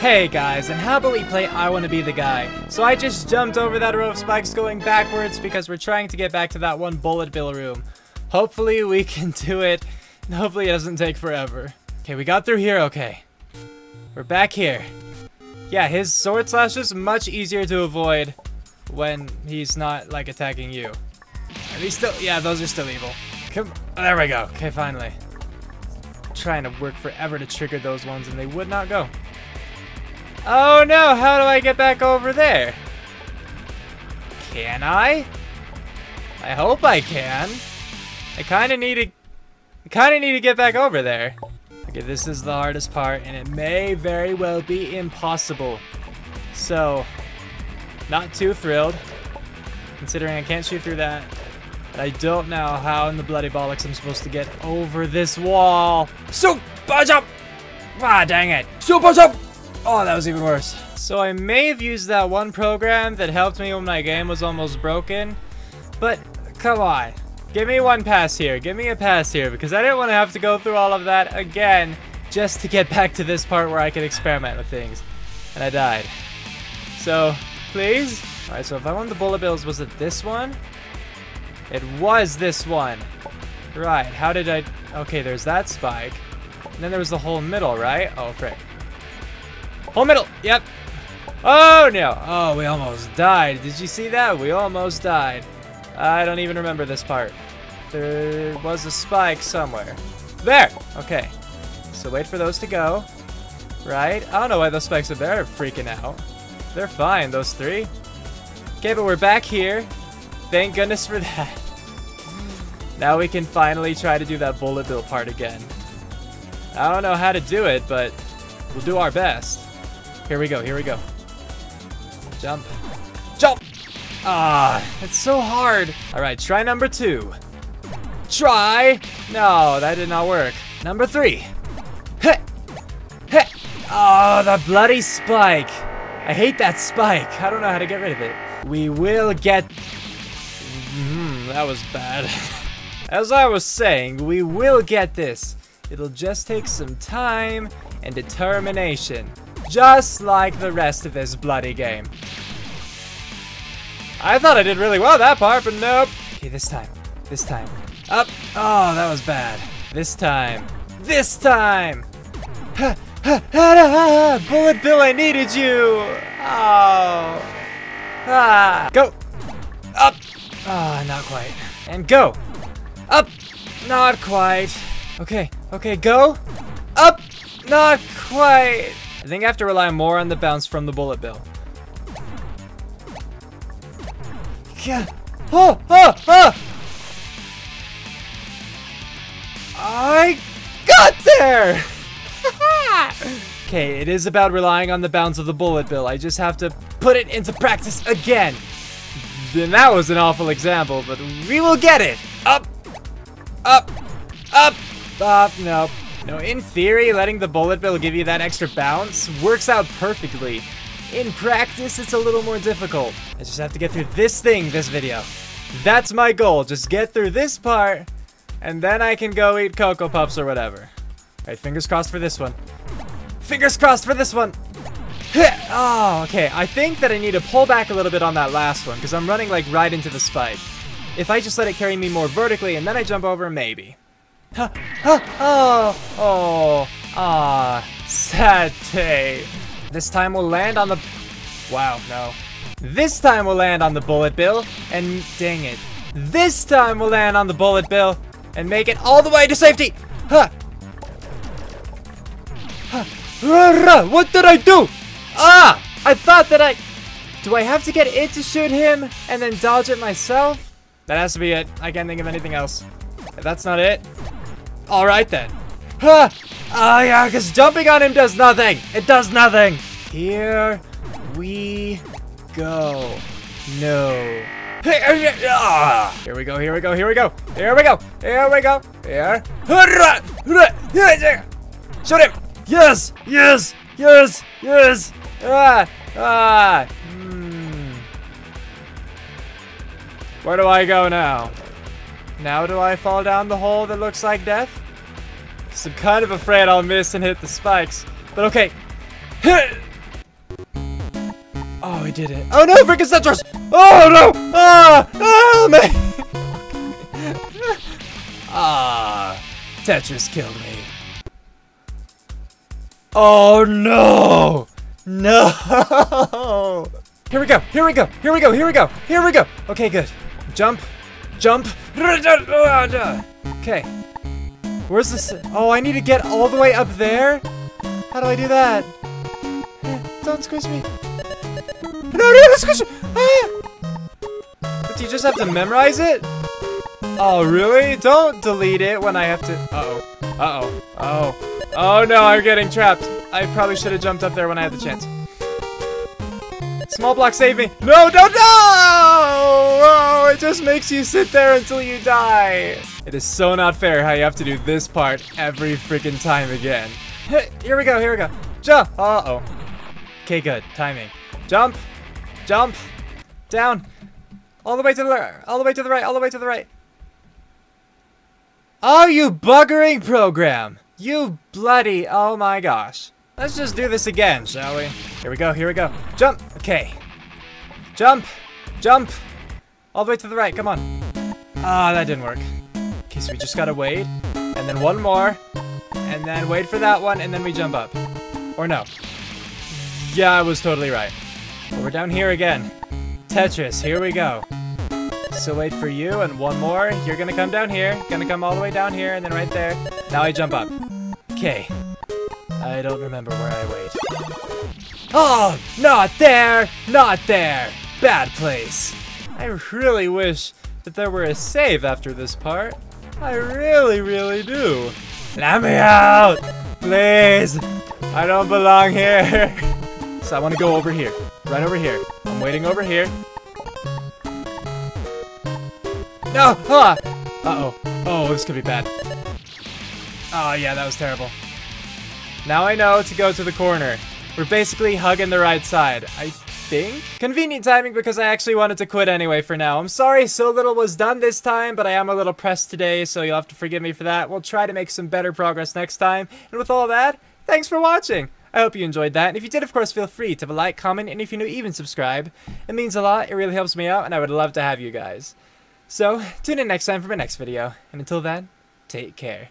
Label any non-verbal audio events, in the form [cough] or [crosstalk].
Hey guys, and how about we play I Wanna Be the Guy? So I just jumped over that row of spikes going backwards because we're trying to get back to that one bullet bill room. Hopefully we can [laughs] do it, and hopefully it doesn't take forever. Okay, we got through here, okay. We're back here. Yeah, his sword slash is much easier to avoid when he's not, like, attacking you. Are these still- yeah, those are still evil. Come- there we go. Okay, finally. trying to work forever to trigger those ones and they would not go. Oh no, how do I get back over there? Can I? I hope I can. I kind of need to I kind of need to get back over there. Okay, this is the hardest part and it may very well be impossible. So, not too thrilled considering I can't shoot through that. I don't know how in the bloody bollocks I'm supposed to get over this wall. Super jump! Ah, dang it. Super jump! Oh, that was even worse. So I may have used that one program that helped me when my game was almost broken. But, come on. Give me one pass here. Give me a pass here. Because I didn't want to have to go through all of that again. Just to get [laughs] back to this part where I could experiment with things. And I died. So, please? Alright, so if I want the bullet bills, was it this one? It was this one. Right, how did I... Okay, there's that spike. And then there was the whole middle, right? Oh, frick. Whole middle. Yep. Oh, no. Oh, we almost died. Did you see that? We almost died. I don't even remember this part. There was a spike somewhere. There. Okay. So wait for those to go. Right? I don't know why those spikes are there freaking out. They're fine, those three. Okay, but we're back here. Thank goodness for [laughs] that. Now we can finally try to do that bullet bill part again. I don't know how to do it, but we'll do our best. Here we go, here we go. Jump. Jump! Ah, it's so hard. All right, try number two. Try. No, that did not work. Number three. Heh. Heh. Oh, the bloody spike. I hate that spike. I don't know how to get rid of it. We will get... Mm, that was bad. [laughs] As I was saying, we will get this. It'll just take some time and determination. Just like the rest of this bloody game. I thought I did really well that part, but nope. Okay, this time. This time. Up. Oh, that was bad. This time. This time! [laughs] Bullet Bill, I needed you! Oh. Ah. Go! Up! Ah, not quite. And go! Up! Not quite. Okay, okay, go! Up! Not quite! I think I have to rely more on the bounce from the bullet bill. Yeah. Oh, oh, oh! I got there! okay, it is about relying on the bounce of the bullet bill. I just have to put it into practice again. Then that was an awful example, but we will get it. Up, up, up, up, nope. No, in theory, letting the bullet bill give you that extra bounce works out perfectly. In practice, it's a little more difficult. I just have to get through this thing this video. That's my goal, just get through this part, and then I can go eat Cocoa Puffs or whatever. Alright, fingers crossed for this one. Fingers crossed for this one! [laughs] Oh, okay. I think that I need to pull back a little bit on that last one, because I'm running like right into the spike. If I just let it carry me more vertically and then I jump over, maybe. Ha, ha, oh, oh, ah, sad day. This time we'll land on the... Wow, no. This time we'll land on the bullet bill, and dang it. This time we'll land on the bullet bill, and make it all the way to safety. Ha! Ha! What did I do? Ah! I thought that I... Do I have to get it to shoot him, and then dodge it myself? That has to be it. I can't think of anything else. If that's not it, alright then. Ha! Oh yeah, because jumping on him does nothing. It does nothing. Here we go. No. Here we go, here we go, here we go, here we go, here we go, here. Shoot him! Yes, yes, yes, yes. Ah, ah. Hmm. Where do I go now? Now do I fall down the hole that looks like death? Cause I'm kind of afraid I'll miss and hit the spikes. But okay. [laughs] Oh, I did it. Oh no, freaking Tetris! Oh no! Ah! Ah, man! [laughs] ah, Tetris killed me. Oh no! No! [laughs] Here we go, here we go, here we go, here we go, here we go! Okay, good. Jump, jump. Okay. Where's this? Oh, I need to get all the way up there? How do I do that? [sighs] Don't squish me. No, no, don't squish me! Ah! Do you just have to memorize it? Oh, really? Don't delete it when I have to... Uh-oh. Uh-oh. Oh. Oh no, I'm getting trapped. I probably should have jumped up there when I had the chance. Small block, save me. No, no, no! Oh, it just makes you sit there until you die. It is so not fair how you have to do this part every freaking time again. Here we go, here we go. Jump! Uh-oh. Okay, good. Timing. Jump! Jump! Down! All the way to the left, all the way to the right, all the way to the right. Oh, you buggering program! You bloody, oh my gosh. Let's just do this again, shall we? Here we go, here we go. Jump! Okay. Jump! Jump! All the way to the right, come on. Ah, that didn't work. Okay, so we just gotta wait. And then one more. And then wait for that one, and then we jump up. Or no. Yeah, I was totally right. But we're down here again. Tetris, here we go. So wait for you, and one more. You're gonna come down here. Gonna come all the way down here, and then right there. Now I jump up. Okay. I don't remember where I wait. Oh, not there! Not there! Bad place. I really wish that there were a save after this part. I really, really do. Let me out! Please! I don't belong here. [laughs] so I want to go over here. Right over here. I'm waiting over here. No! Ah! Uh-oh. Oh, this could be bad. Oh, yeah, that was terrible. Now I know to go to the corner. We're basically hugging the right side, I think? Convenient timing because I actually wanted to quit anyway for now. I'm sorry so little was done this time, but I am a little pressed today, so you'll have to forgive me for that. We'll try to make some better progress next time. And with all that, thanks for watching! I hope you enjoyed that, and if you did, of course, feel free to have a like, comment, and if you're new, even subscribe. It means a lot, it really helps me out, and I would love to have you guys. So, tune in next time for my next video, and until then, take care.